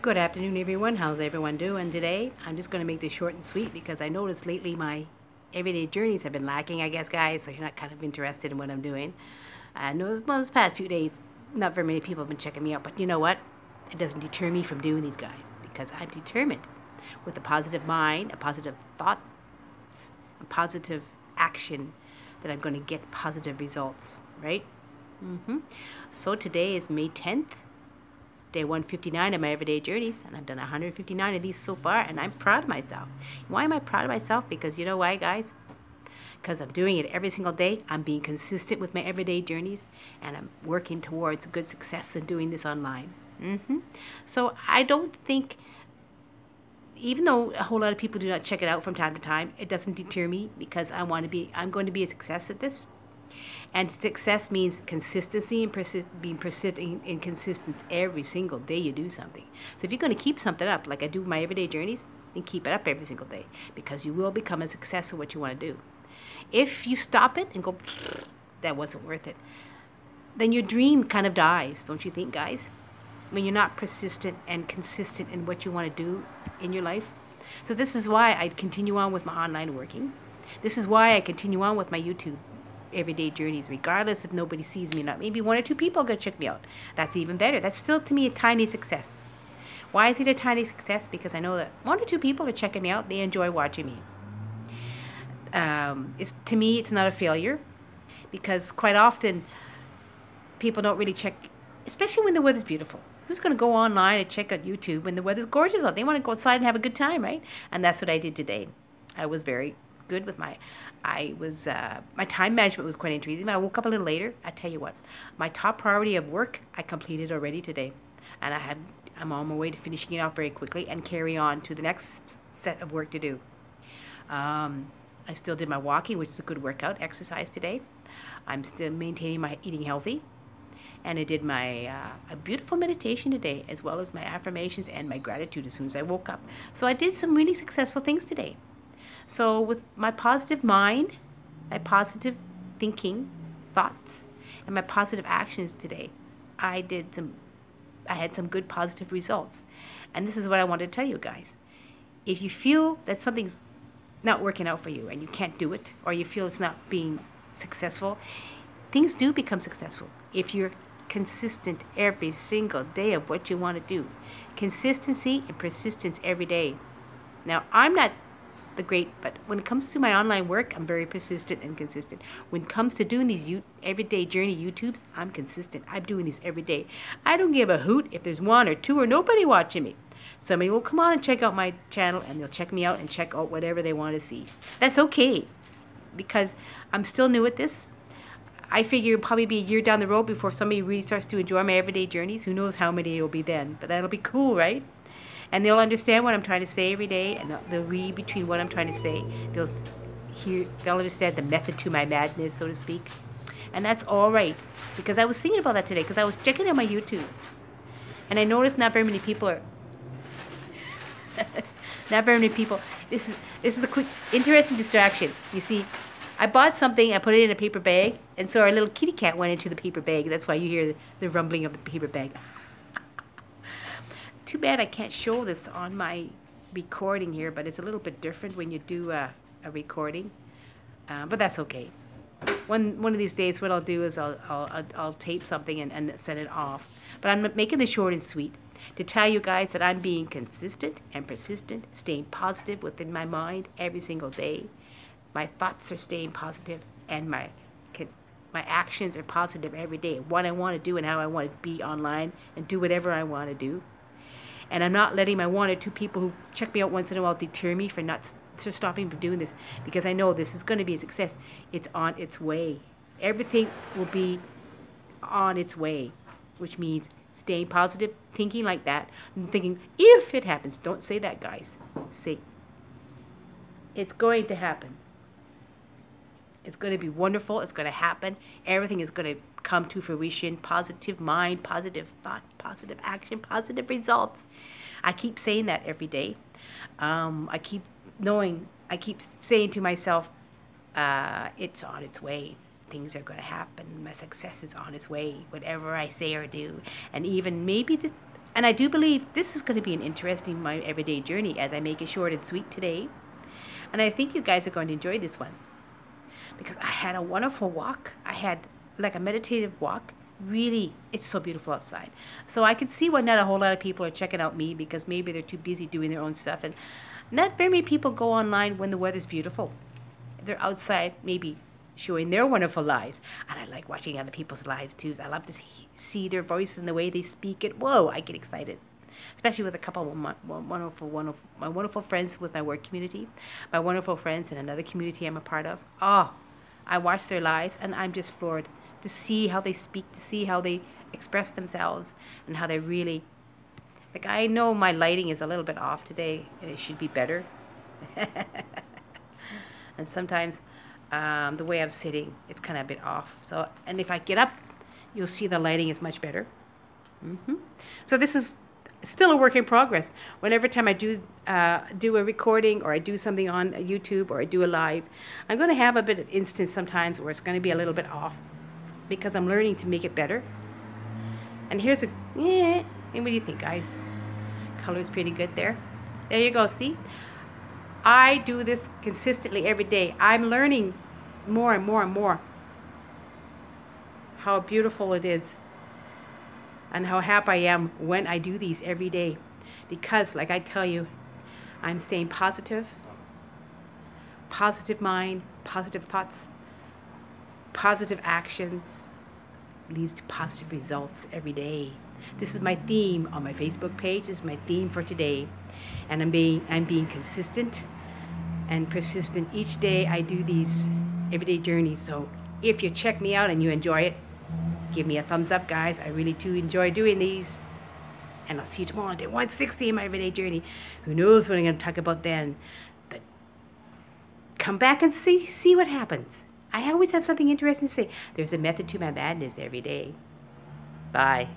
Good afternoon, everyone. How's everyone doing today? I'm just going to make this short and sweet because I noticed lately my everyday journeys have been lacking, I guess, guys. So you're not kind of interested in what I'm doing. I know this, well, this past few days, not very many people have been checking me out, but you know what? It doesn't deter me from doing these guys because I'm determined with a positive mind, a positive thoughts, a positive action that I'm going to get positive results, right? Mm-hmm. So today is May 10th, day 159 of my everyday journeys, and I've done 159 of these so far, and I'm proud of myself. Why am I proud of myself? Because you know why, guys? Because I'm doing it every single day. I'm being consistent with my everyday journeys, and I'm working towards good success in doing this online. Mm-hmm. So I don't think even though a whole lot of people do not check it out from time to time, it doesn't deter me because I want to be, I'm going to be a success at this. And success means consistency and persi- being persistent and consistent every single day you do something. So if you're going to keep something up, like I do my everyday journeys, then keep it up every single day because you will become a success at what you want to do. If you stop it and go, that wasn't worth it, then your dream kind of dies, don't you think, guys? When you're not persistent and consistent in what you want to do in your life. So this is why I continue on with my online working. This is why I continue on with my YouTube everyday journeys, regardless if nobody sees me or not. Maybe one or two people go check me out. That's even better. That's still to me a tiny success. Why is it a tiny success? Because I know that one or two people are checking me out. They enjoy watching me. Um, it's to me, it's not a failure, because quite often people don't really check, especially when the weather's beautiful. Who's going to go online and check out YouTube when the weather's gorgeous out? They want to go outside and have a good time, right? And that's what I did today. I was very good with my I was uh, my time management was quite interesting. I woke up a little later. I tell you what, my top priority of work I completed already today, and I had I'm on my way to finishing it off very quickly and carry on to the next set of work to do. Um, I still did my walking, which is a good workout exercise today. I'm still maintaining my eating healthy, and I did my uh, a beautiful meditation today, as well as my affirmations and my gratitude as soon as I woke up. So I did some really successful things today. So, with my positive mind, my positive thinking, thoughts, and my positive actions today, I did some, I had some good positive results. And this is what I want to tell you guys. If you feel that something's not working out for you and you can't do it, or you feel it's not being successful, things do become successful if you're consistent every single day of what you want to do. Consistency and persistence every day. Now, I'm not the great, but when it comes to my online work, I'm very persistent and consistent. When it comes to doing these you, everyday journey YouTubes, I'm consistent. I'm doing these every day. I don't give a hoot if there's one or two or nobody watching me. Somebody will come on and check out my channel and they'll check me out and check out whatever they want to see. That's okay because I'm still new at this. I figure it'll probably be a year down the road before somebody really starts to enjoy my everyday journeys. Who knows how many it will be then, but that'll be cool, right? And they'll understand what I'm trying to say every day, and they'll read between what I'm trying to say. They'll hear, they'll understand the method to my madness, so to speak, and that's all right. Because I was thinking about that today, because I was checking out my YouTube, and I noticed not very many people are. not very many people. This is this is a quick, interesting distraction. You see, I bought something. I put it in a paper bag, and so our little kitty cat went into the paper bag. That's why you hear the, the rumbling of the paper bag. Too bad I can't show this on my recording here, but it's a little bit different when you do a, a recording. Uh, but that's okay. One, one of these days, what I'll do is I'll, I'll, I'll tape something and, and send it off. But I'm making this short and sweet to tell you guys that I'm being consistent and persistent, staying positive within my mind every single day. My thoughts are staying positive, and my my actions are positive every day. What I want to do and how I want to be online and do whatever I want to do and I'm not letting my one or two people who check me out once in a while deter me for not for stopping from doing this because I know this is going to be a success. It's on its way. Everything will be on its way, which means staying positive, thinking like that, and thinking if it happens. Don't say that, guys. Say it's going to happen. It's going to be wonderful. It's going to happen. Everything is going to come to fruition. Positive mind, positive thought, positive action, positive results. I keep saying that every day. Um, I keep knowing, I keep saying to myself, uh, it's on its way. Things are going to happen. My success is on its way. Whatever I say or do. And even maybe this, And I do believe this is going to be an interesting my everyday journey as I make it short and sweet today. And I think you guys are going to enjoy this one because I had a wonderful walk. I had like a meditative walk. Really, it's so beautiful outside. So I can see why not a whole lot of people are checking out me because maybe they're too busy doing their own stuff. And not very many people go online when the weather's beautiful. They're outside, maybe showing their wonderful lives. And I like watching other people's lives too. I love to see, see their voice and the way they speak it. Whoa, I get excited especially with a couple of my wonderful, wonderful, my wonderful friends with my work community, my wonderful friends in another community I'm a part of. Oh, I watch their lives and I'm just floored to see how they speak, to see how they express themselves, and how they really. Like I know my lighting is a little bit off today, and it should be better. and sometimes um, the way I'm sitting, it's kind of a bit off. So, and if I get up, you'll see the lighting is much better. Mm-hmm. So this is still a work in progress. Whenever time I do uh, do a recording or I do something on YouTube or I do a live, I'm going to have a bit of instance sometimes where it's going to be a little bit off because I'm learning to make it better. And here's a yeah. And what do you think, guys? Color is pretty good there. There you go. See, I do this consistently every day. I'm learning more and more and more how beautiful it is and how happy I am when I do these every day. Because, like I tell you, I'm staying positive, positive mind, positive thoughts, positive actions leads to positive results every day. This is my theme on my Facebook page. This is my theme for today. And I'm being I'm being consistent and persistent each day I do these everyday journeys. So if you check me out and you enjoy it, give me a thumbs up, guys. I really do enjoy doing these. And I'll see you tomorrow on day 160 in my everyday journey. Who knows what I'm going to talk about then? But come back and see see what happens. I always have something interesting to say. There's a method to my madness every day. Bye.